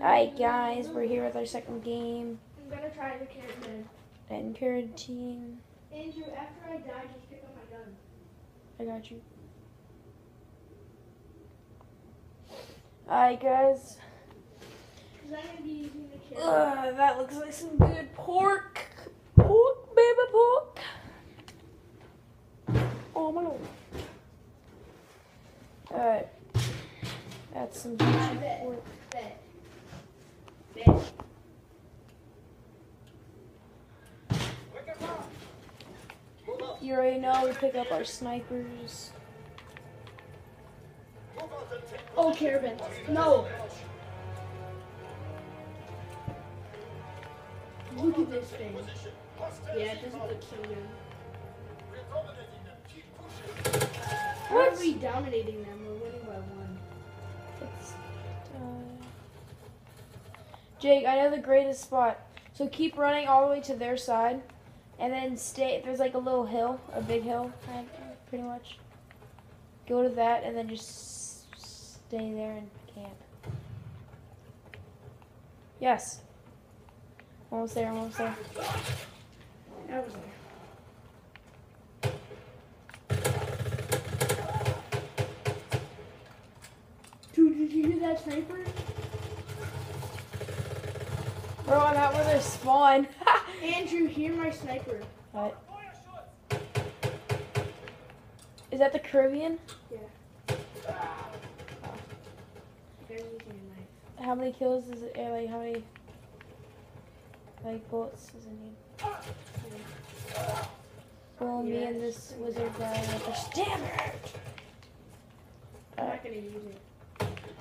Alright, guys, we're here with our second game. I'm gonna try the carrot And team. Andrew, after I die, just pick up my gun. I got you. Alright, guys. Cause I'm gonna be using the carrot. Ugh, that looks like some good pork. Pork, baby, pork. Oh my lord. Alright. That's some bet. pork. Bet. You already know we pick up our snipers. Oh, caravan. No. Look at this thing. Yeah, it doesn't look so good. How are we dominating them? Jake, I know the greatest spot. So keep running all the way to their side, and then stay. There's like a little hill, a big hill, pretty much. Go to that, and then just stay there and camp. Yes. Almost there. Almost there. That was there. Dude, did you hear that sniper? Bro, I'm out where they spawn. Andrew, hear my sniper. what? Is that the Caribbean? Yeah. There's using a knife. How many kills is it? Like how many? Like bullets does it need? Well, me and this wizard guy with a stammer. I'm not gonna use it.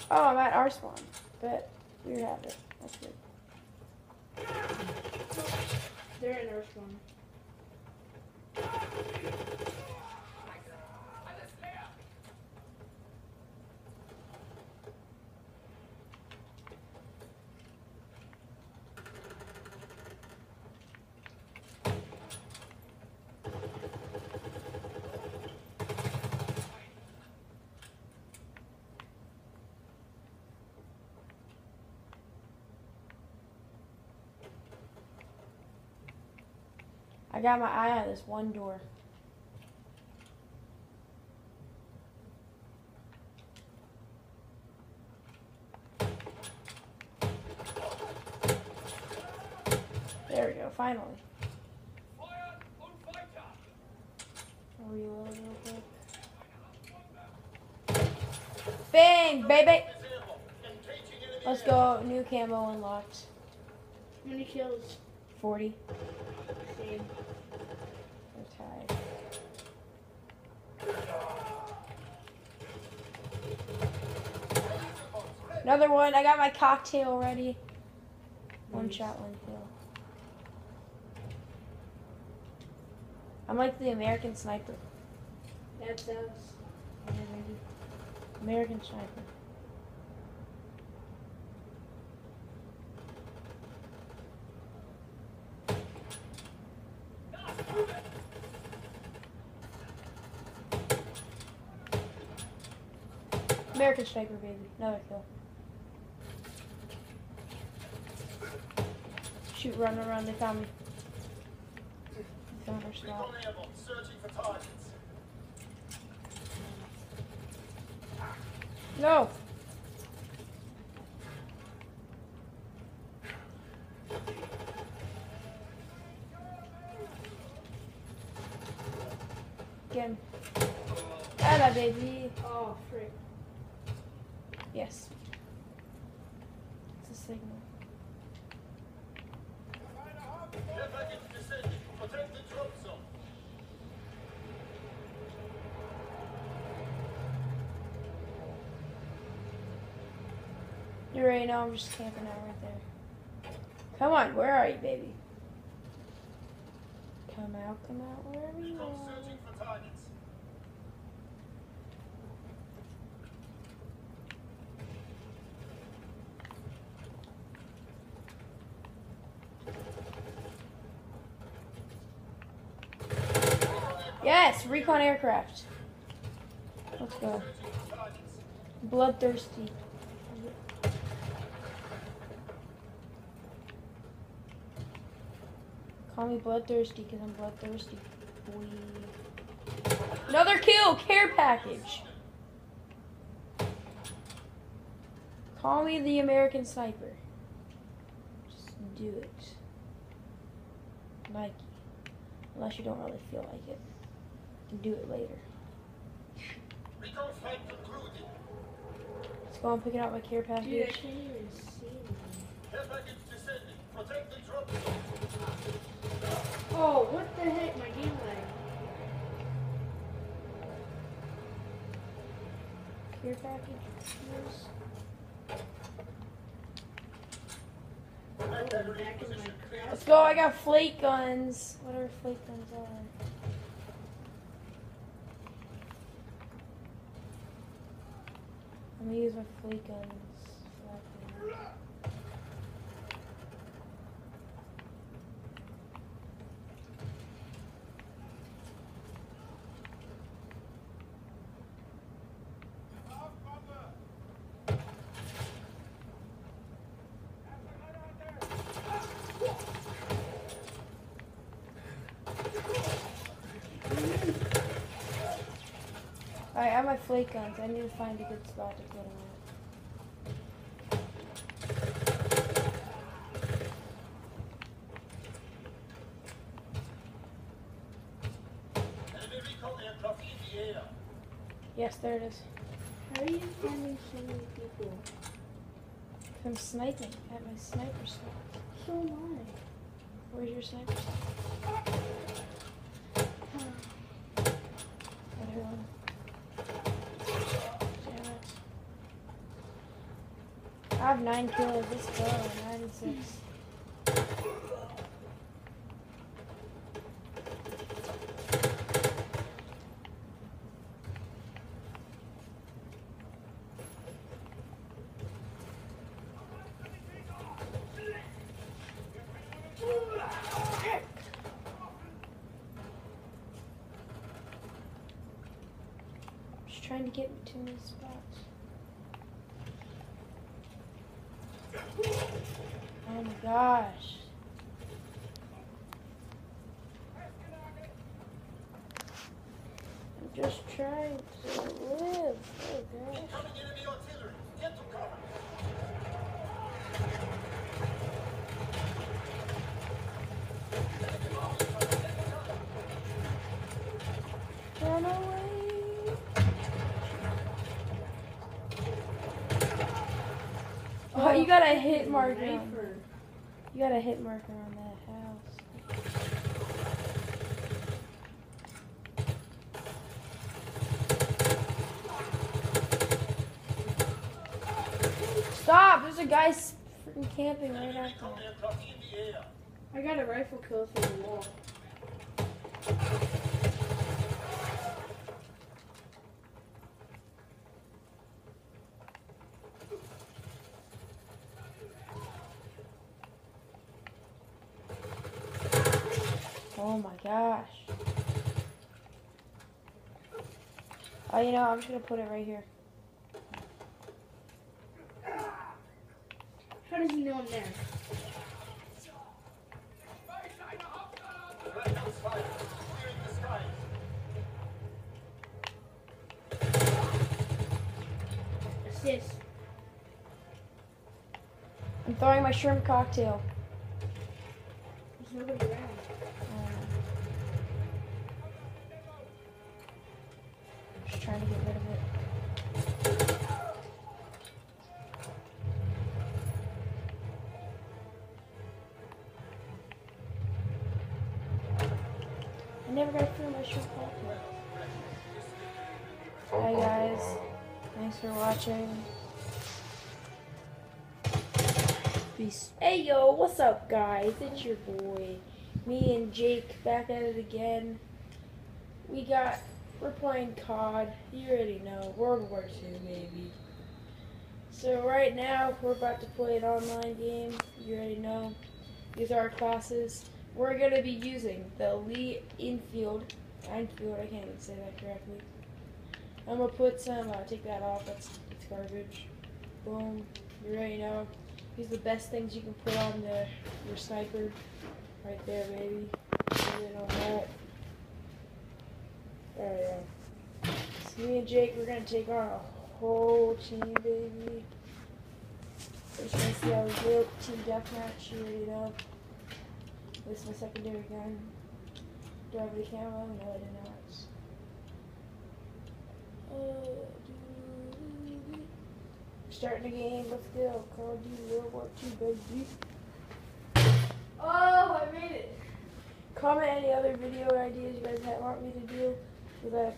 Oh, I'm at our spawn. But you have it. That's good. They're in our spawn. I got my eye on this one door. There we go, finally. Reload real quick. Bang, baby! Let's go, new camo unlocked. How many kills? 40. We're tied. Another one. I got my cocktail ready. One shot, one kill. I'm like the American sniper. Yeah, baby. American sniper. American sniper, baby. Another kill. Shoot, run, run, run. They found me. They found our spot. No! Him. Hello, baby. Oh, frick. Yes. It's a signal. You already know I'm just camping out right there. Come on, where are you, baby? Come out, come out, wherever you Yes, recon aircraft. Let's go. Bloodthirsty. Call me bloodthirsty because I'm bloodthirsty. Boy. Another kill! Care package! Call me the American Sniper. Just do it. Nike. Unless you don't really feel like it. You can do it later. Recon flight concluded. Let's go and pick out my care Dude, I can't even see them. Care package descending. Protect the drop. Oh, what the heck? My game lag. Care package. Yes. Oh, back in my. Let's go, I got flake guns. Whatever flake guns are. Use my flake guns. I have my flake guns. I need to find a good spot to put them at. Enemy recon aircraft in. Yes, there it is. How are you finding so many people? I'm sniping at my sniper slot. So am I. Where's your sniper slot? Right here one. Damn it. I have nine kills. Let's go. Nine trying to get to my spots. Oh Oh my gosh. I'm just trying to live. Oh gosh. Incoming enemy artillery. Get to cover. Run away. Oh, you got a hit oh, marker. On- Sniper. You got a hit marker on that house. Stop! There's a guy freaking camping right Enemy out there. aircraft in the air. I got a rifle kill through the wall. Oh my gosh. Oh, you know, I'm just gonna put it right here. How does he know I'm there? Blackout fire. Clearing the skies. Assist. I'm throwing my shrimp cocktail. There's nobody around. Watching. Peace. Hey yo, what's up guys? It's your boy, me and Jake back at it again. We got, we're playing COD. You already know, World War II maybe. So right now we're about to play an online game. You already know. These are our classes. We're gonna be using the Elite Infield. Infield, I can't even say that correctly. I'm gonna put some. Uh, take that off. That's garbage. Boom. You already know. These are the best things you can put on the your sniper. Right there, baby. Get it on that. There we go. So me and Jake, we're gonna take on a whole team, baby. We're just gonna see how we do. Team deathmatch, you already know. This is my secondary gun. Do I have the camo? No, I do not. Uh, Starting the game, let's go. Call of World War II, baby. Oh, I made it. Comment any other video ideas you guys want me to do, because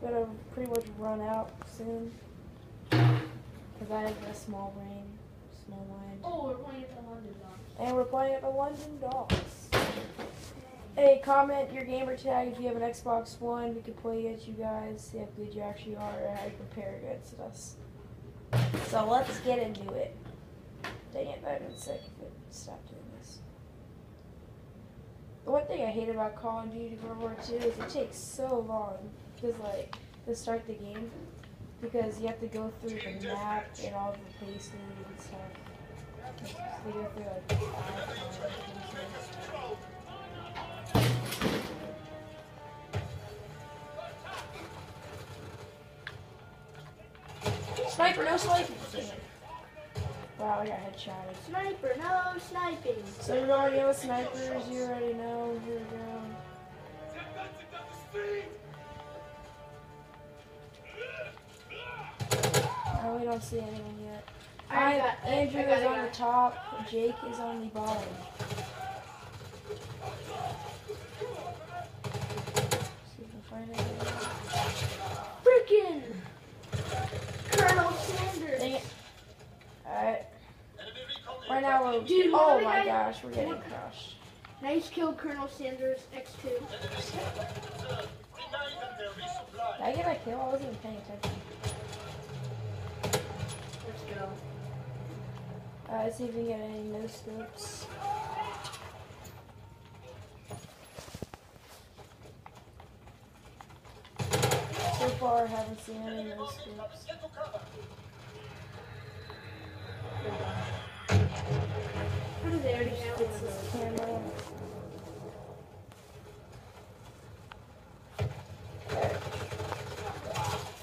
I'm gonna pretty much run out soon. Because I have a small brain, small mind. Oh, we're playing at the London Docks. And we're playing at the London Docks. Hey, comment your gamer tag if you have an Xbox One. We can play against you guys, see how good you actually are, or how you compare against us. So let's get into it. Dang it, that would have been sick if it stopped doing this. The one thing I hate about Call of Duty World War II is it takes so long because like to start the game because you have to go through the map and all the places and stuff. They go through like five times. Sniper, no sniping. Wow, I got headshotted. Sniper, no sniping. So we're going in snipers, you already know. Here we go. Oh, we don't see anyone yet. I I, got- Andrew I got is on the top, Jake is on the bottom. See if we can find anyone. Freaking Colonel Sanders. Dang it. Alright, Enemy recon right now we're. aircraft Dude, oh what my did gosh, we're getting crushed. Nice kill, Colonel Sanders, X2. Enemy reserve. Deny them their resupply. Did I get a kill? I wasn't even paying attention. Let's go. Uh, let's see if we can get any no scopes. So far, I haven't seen any no bombing scopes.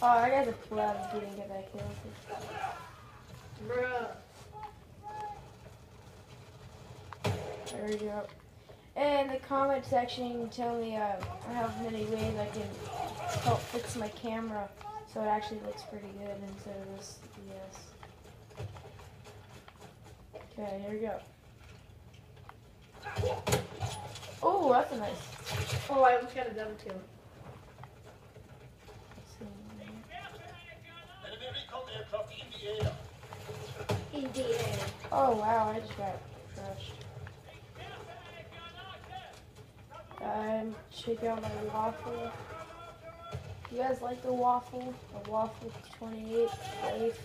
Oh, I got the glad he didn't get that kill. Bruh. There we go. And the comment section tell me uh, how many ways I can help fix my camera so it actually looks pretty good instead of this BS. Okay, here we go. Oh, that's a nice. Oh, I almost got a double kill. let's see. Enemy recon aircraft in the air. In the air. Oh wow, I just got crushed. Um, check out my waffle. You guys like the waffle? The waffle 28 life.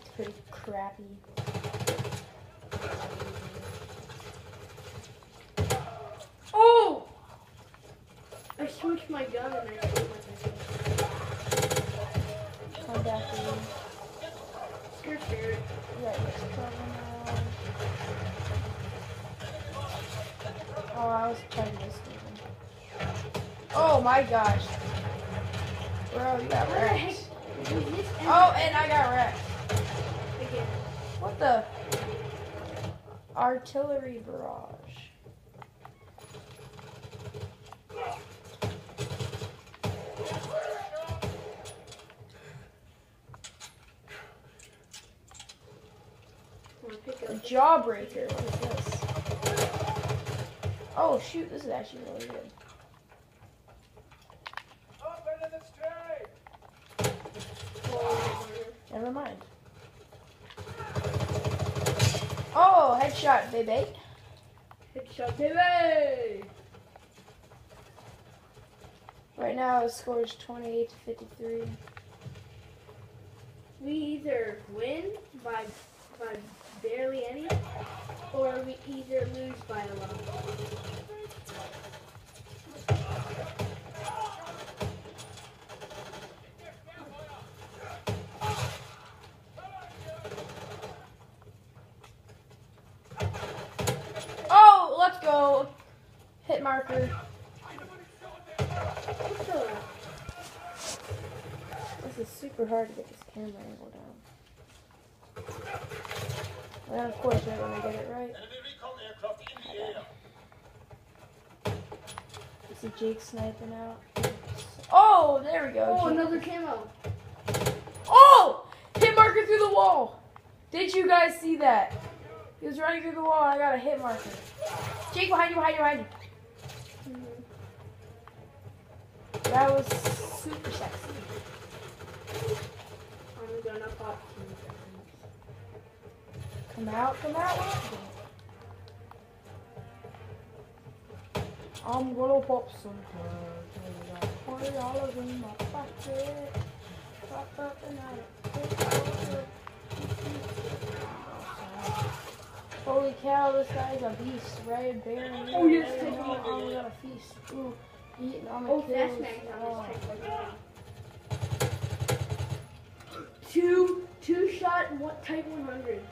It's pretty crappy. Oh! My gun and I killed myself. Come back in. Scare spirit. You got this cover now. Oh, I was trying to miss even. Oh my gosh. Bro, you got wrecked. Oh, and I got wrecked. again? What the? Artillery barrage. Jawbreaker. What is this? Oh shoot, this is actually really good. Oh, Never mind. Oh, headshot, baby. Headshot, baby! Right now, the score is 28 to 53. We either win by by barely any, or we either lose by a lot. Oh, let's go. Hit marker. This is super hard to get this camera angle down. And of course right when I get it right. Enemy recon aircraft in the air. You see Jake sniping out. Oh, there we go. Oh, Jake. another camo. Oh! Hit marker through the wall. Did you guys see that? He was running through the wall and I got a hit marker. Jake, behind you, behind you, behind you. That was super sexy. I'm gonna pop some Come out, come out. I'm gonna pop some tags. Put all of them in my pocket. Pop up and out. Holy cow, this guy's a beast. Red bear. Oh, yes, Red take bear. him out. Oh, we got a feast. Ooh, eating on the Oh, kills. fast mag Oh. on this tank. Two, two shot, one, type 100.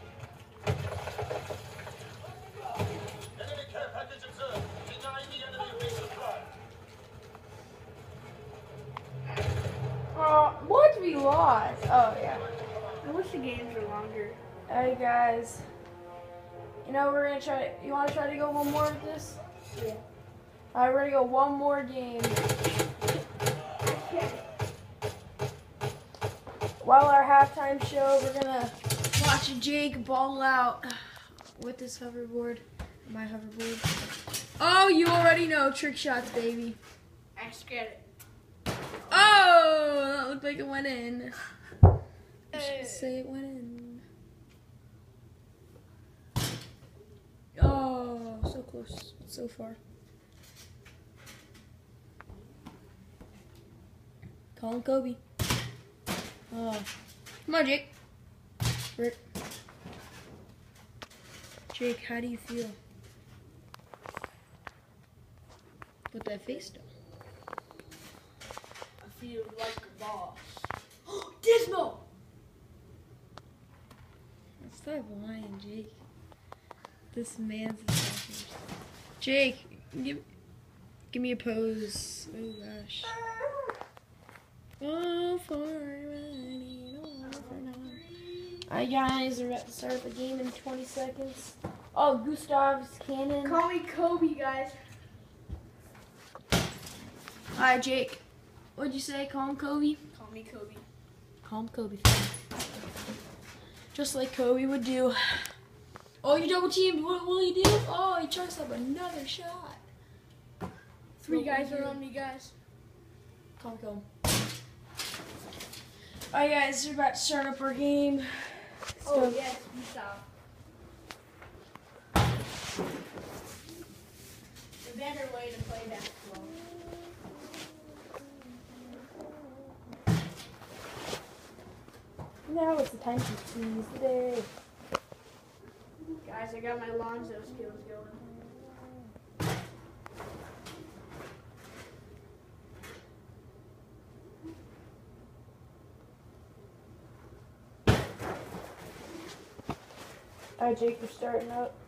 Enemy care package observed. Deny the enemy resupply. Oh, what we lost? Oh yeah. I wish the games were longer. Hey guys. You know we're gonna try. You want to try to go one more with this? Yeah. Alright, we're gonna go one more game. While our halftime show, we're gonna watch Jake ball out with this hoverboard. My hoverboard. Oh, you already know trick shots, baby. I scared it. Oh, that looked like it went in. I should uh. say it went in. Oh, so close, so far. Colin Kobe. Oh, come on, Jake. Rip. Jake, how do you feel? With that face though. I feel like a boss. Oh, Dismal! Stop lying, Jake. This man's a. Jake, give, give me a pose. Oh gosh. Oh, for running, for not. Alright, guys, we're about to start the game in 20 seconds. Oh, Gustav's cannon. Call me Kobe, guys. Alright, Jake. What'd you say? Call him Kobe? Call me Kobe. Call him Kobe. Just like Kobe would do. Oh, you double teamed. What will he do? Oh, he tries up another shot. Three What guys will are on me, guys. Call him, call him. Alright, guys, we're about to start up our game. Oh, yes, we stop. The better way to play basketball. Now it's the time to squeeze the day. Guys, I got my Lonzo skills going. Alright, Jake, we're starting up.